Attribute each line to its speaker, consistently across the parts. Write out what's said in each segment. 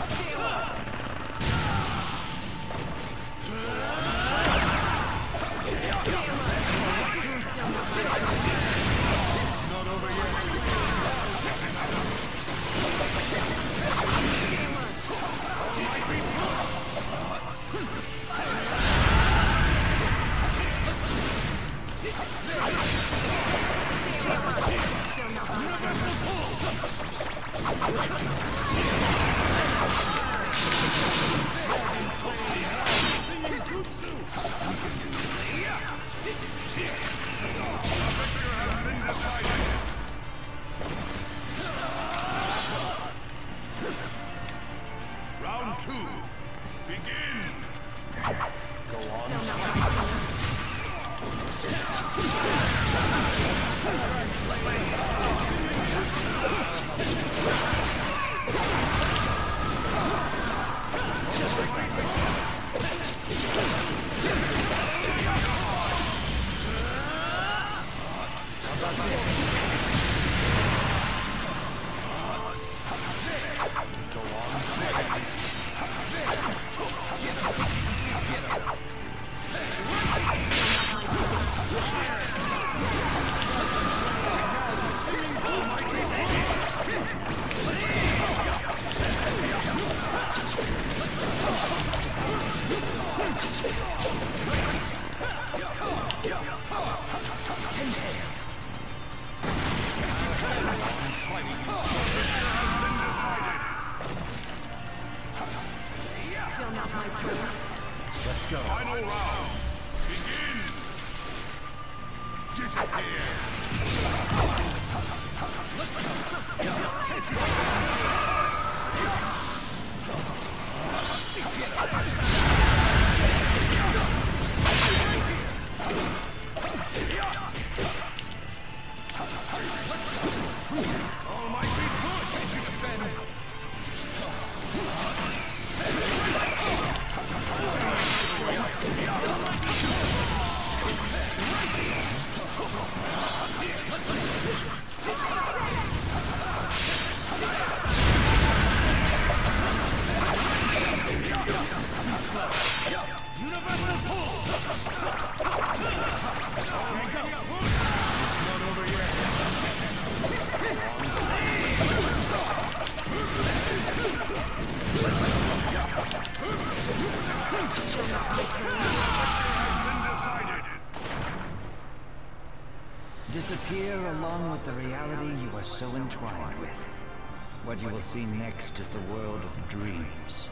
Speaker 1: Huh. wrong. with. What you will see next is the world of dreams.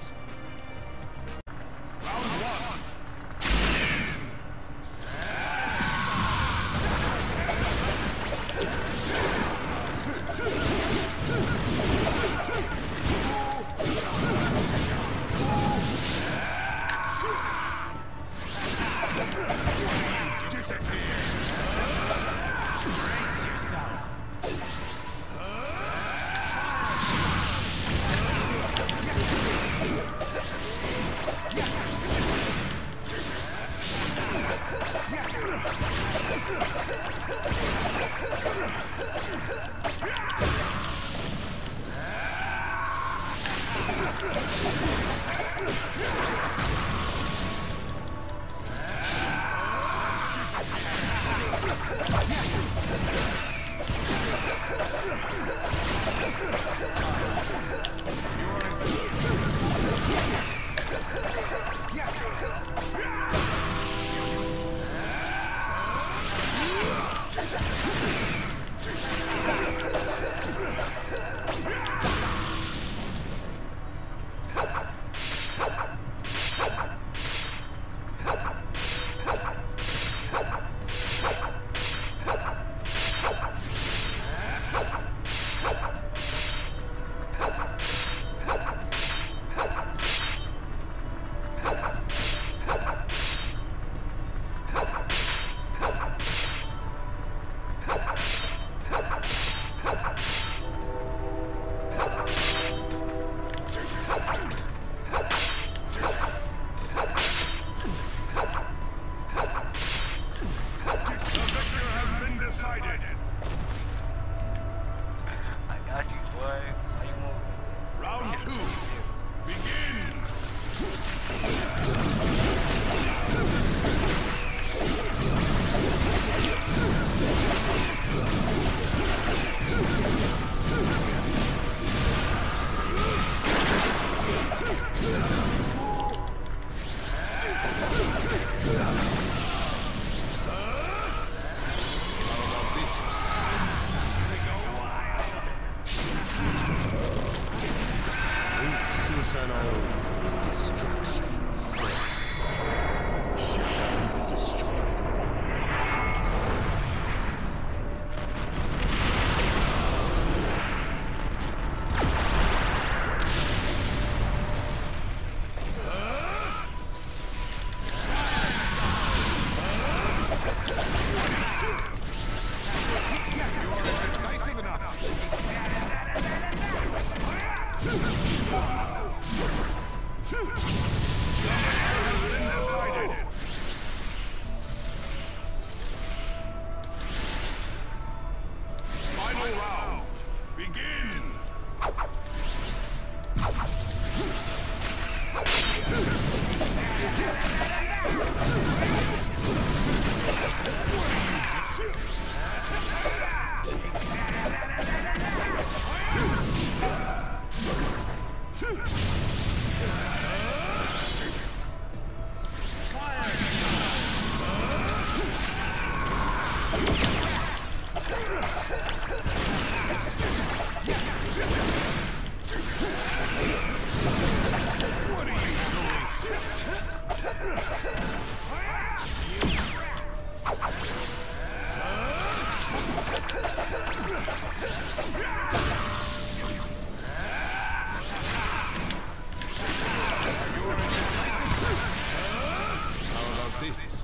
Speaker 2: This?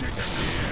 Speaker 2: You've